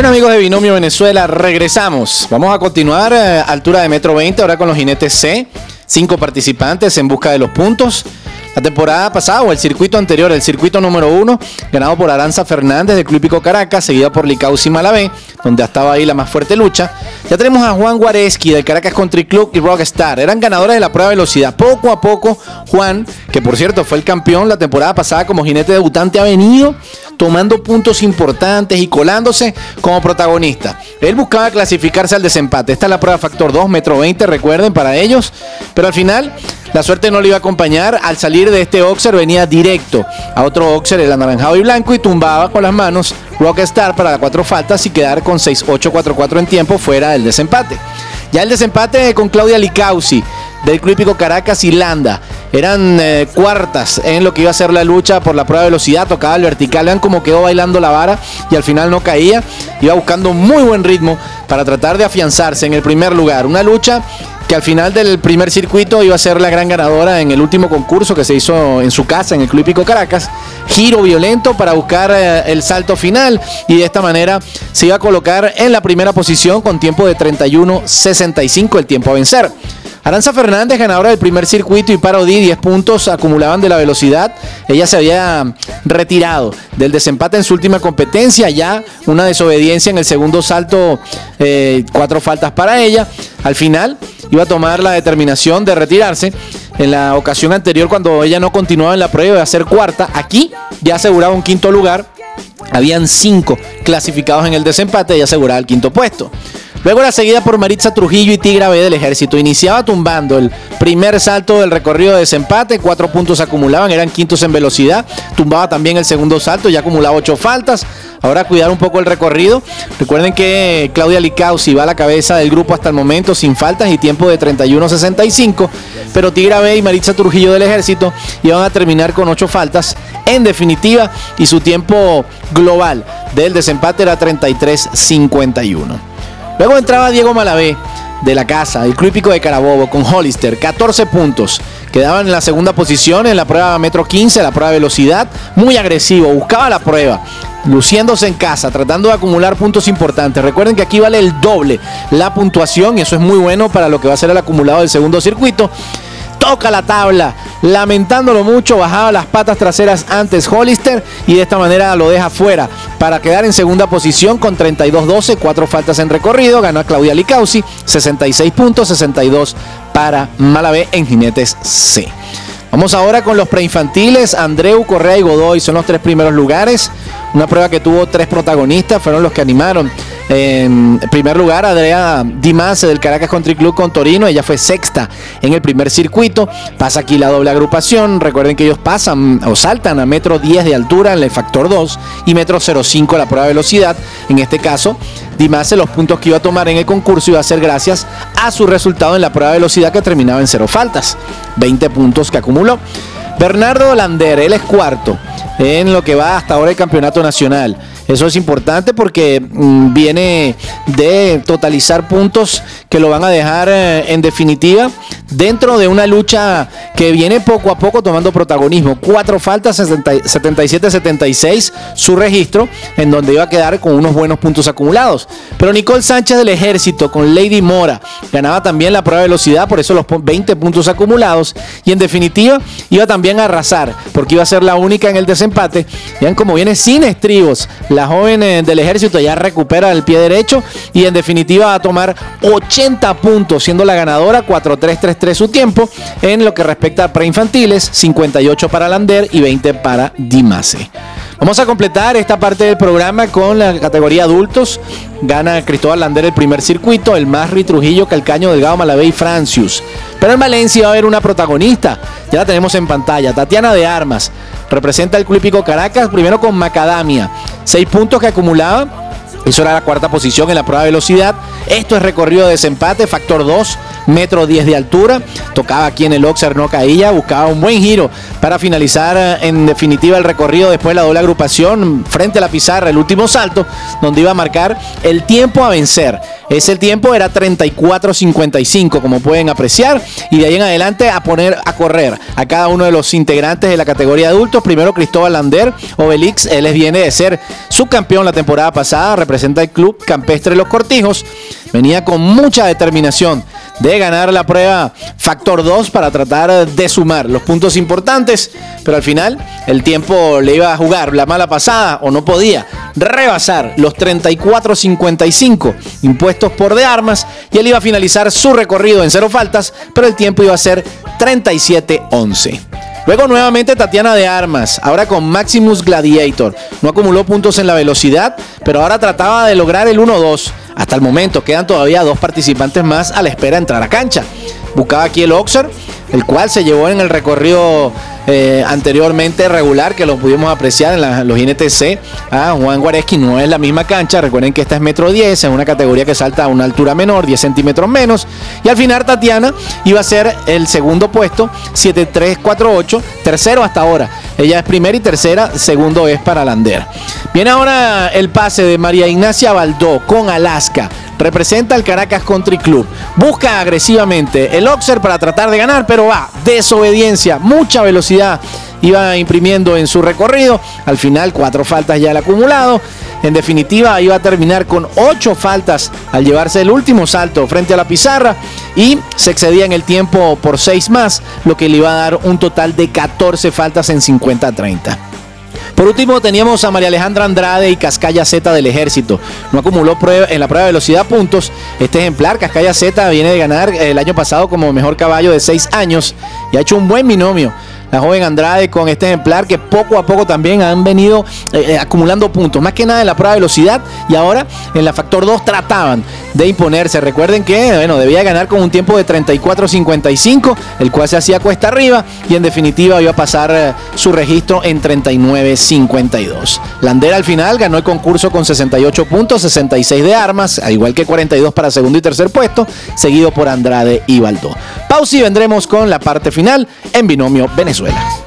Bueno amigos de Binomio Venezuela, regresamos. Vamos a continuar a altura de metro 20, ahora con los jinetes C. Cinco participantes en busca de los puntos. La temporada pasada o el circuito anterior, el circuito número uno, ganado por Aranza Fernández del Club Pico Caracas, seguida por Licausi Malavé, donde estaba ahí la más fuerte lucha. Ya tenemos a Juan Guareski del Caracas Country Club y Rockstar. Eran ganadores de la prueba de velocidad. Poco a poco, Juan, que por cierto fue el campeón la temporada pasada como jinete debutante, ha venido tomando puntos importantes y colándose como protagonista. Él buscaba clasificarse al desempate. Esta es la prueba factor 2, metro 20, recuerden, para ellos. Pero al final la suerte no le iba a acompañar. Al salir de este Oxer venía directo a otro Oxer, el anaranjado y blanco, y tumbaba con las manos Rockstar para cuatro faltas y quedar con 6-8-4-4 en tiempo fuera del desempate. Ya el desempate con Claudia Licausi del Club Hípico Caracas y Landa. Eran eh, cuartas en lo que iba a ser la lucha por la prueba de velocidad. Tocaba el vertical. Vean cómo quedó bailando la vara y al final no caía. Iba buscando muy buen ritmo para tratar de afianzarse en el primer lugar. Una lucha que al final del primer circuito iba a ser la gran ganadora en el último concurso que se hizo en su casa, en el Club Hípico Caracas. Giro violento para buscar eh, el salto final y de esta manera se iba a colocar en la primera posición con tiempo de 31.65 el tiempo a vencer. Aranza Fernández, ganadora del primer circuito, y Parodi, 10 puntos acumulaban de la velocidad. Ella se había retirado del desempate en su última competencia, ya una desobediencia en el segundo salto, eh, cuatro faltas para ella. Al final iba a tomar la determinación de retirarse. En la ocasión anterior, cuando ella no continuaba en la prueba de hacer cuarta, aquí ya aseguraba un quinto lugar. Habían cinco clasificados en el desempate y aseguraba el quinto puesto. Luego la seguida por Maritza Trujillo y Tigra B del ejército. Iniciaba tumbando el primer salto del recorrido de desempate, cuatro puntos acumulaban, eran quintos en velocidad. Tumbaba también el segundo salto, ya acumulaba ocho faltas. Ahora cuidar un poco el recorrido. Recuerden que Claudia Licausi va a la cabeza del grupo hasta el momento sin faltas y tiempo de 31.65. Pero Tigra B y Maritza Trujillo del ejército iban a terminar con ocho faltas en definitiva y su tiempo global del desempate era 33.51. Luego entraba Diego Malavé de la casa, el club de Carabobo con Hollister, 14 puntos. Quedaban en la segunda posición en la prueba metro 15, la prueba de velocidad, muy agresivo, buscaba la prueba, luciéndose en casa, tratando de acumular puntos importantes. Recuerden que aquí vale el doble la puntuación y eso es muy bueno para lo que va a ser el acumulado del segundo circuito toca la tabla, lamentándolo mucho, bajaba las patas traseras antes Hollister y de esta manera lo deja fuera para quedar en segunda posición con 32-12, cuatro faltas en recorrido, ganó Claudia Licausi, 66 puntos, 62 para Malavé en Jinetes C. Vamos ahora con los preinfantiles. Andreu, Correa y Godoy son los tres primeros lugares. Una prueba que tuvo tres protagonistas, fueron los que animaron en primer lugar, Andrea Dimas del Caracas Country Club con Torino. Ella fue sexta en el primer circuito. Pasa aquí la doble agrupación. Recuerden que ellos pasan o saltan a metro 10 de altura en el factor 2 y metro 05 la prueba de velocidad. En este caso, Dimas los puntos que iba a tomar en el concurso iba a ser gracias a su resultado en la prueba de velocidad que terminaba en cero faltas. 20 puntos que acumuló. Bernardo Lander, él es cuarto en lo que va hasta ahora el campeonato nacional. Eso es importante porque mm, viene de totalizar puntos que lo van a dejar eh, en definitiva dentro de una lucha que viene poco a poco tomando protagonismo. Cuatro faltas, 77-76 su registro, en donde iba a quedar con unos buenos puntos acumulados. Pero Nicole Sánchez del Ejército con Lady Mora ganaba también la prueba de velocidad, por eso los 20 puntos acumulados. Y en definitiva iba también a arrasar, porque iba a ser la única en el desempate. Vean cómo viene sin estribos. La joven eh, del Ejército ya recupera el pie derecho y en definitiva va a tomar 80 puntos, siendo la ganadora 4-3-3 su tiempo en lo que respecta a preinfantiles, 58 para Lander y 20 para Dimase. Vamos a completar esta parte del programa con la categoría adultos. Gana Cristóbal Lander el primer circuito, el Masri, Trujillo, Calcaño, Delgado, Malavé y Francius. Pero en Valencia va a haber una protagonista. Ya la tenemos en pantalla. Tatiana de Armas. Representa el Club Pico Caracas, primero con Macadamia. Seis puntos que acumulaba. Eso era la cuarta posición en la prueba de velocidad. Esto es recorrido de desempate, factor 2 metro 10 de altura. Tocaba aquí en el Oxer, no caía, buscaba un buen giro para finalizar eh, en definitiva el recorrido después de la doble agrupación frente a la pizarra, el último salto, donde iba a marcar el tiempo a vencer. Ese tiempo era 34.55, como pueden apreciar, y de ahí en adelante a poner a correr a cada uno de los integrantes de la categoría adultos. Primero Cristóbal Lander, Obelix, él viene de ser subcampeón la temporada pasada, representa el club campestre Los Cortijos, venía con mucha determinación de ganar la prueba factor 2 para tratar de sumar los puntos importantes, pero al final el tiempo le iba a jugar la mala pasada o no podía rebasar los 34.55 impuestos por de armas y él iba a finalizar su recorrido en cero faltas, pero el tiempo iba a ser 37.11. Luego nuevamente Tatiana de Armas, ahora con Maximus Gladiator. No acumuló puntos en la velocidad, pero ahora trataba de lograr el 1-2. Hasta el momento quedan todavía dos participantes más a la espera de entrar a cancha. Buscaba aquí el Oxer, el cual se llevó en el recorrido eh, anteriormente regular que lo pudimos apreciar en los INTC. Ah, Juan Guareschi no es la misma cancha. Recuerden que esta es metro 10, en una categoría que salta a una altura menor, 10 centímetros menos. Y al final Tatiana iba a ser el segundo puesto, 7-3-4-8, tercero hasta ahora. Ella es primera y tercera, segundo es para Lander. Viene ahora el pase de María Ignacia Baldó con Alaska. Representa al Caracas Country Club. Busca agresivamente el Oxer para tratar de ganar, pero va, desobediencia, mucha velocidad iba imprimiendo en su recorrido. Al final, cuatro faltas ya el acumulado. En definitiva, iba a terminar con ocho faltas al llevarse el último salto frente a la pizarra y se excedía en el tiempo por seis más, lo que le iba a dar un total de 14 faltas en 50-30. Por último, teníamos a María Alejandra Andrade y Cascaya Z del Ejército. No acumuló en la prueba de velocidad puntos. Este ejemplar, Cascaya Z, viene de ganar el año pasado como mejor caballo de seis años y ha hecho un buen binomio la joven Andrade con este ejemplar que poco a poco también han venido eh, eh, acumulando puntos, más que nada en la prueba de velocidad y ahora en la factor 2 trataban de imponerse. Recuerden que bueno, debía ganar con un tiempo de 34.55, el cual se hacía cuesta arriba y en definitiva iba a pasar eh, su registro en 39.52. Landera al final ganó el concurso con 68 puntos, 66 de armas, al igual que 42 para segundo y tercer puesto, seguido por Andrade y Baldó. Pausa y vendremos con la parte final en Binomio Venezuela.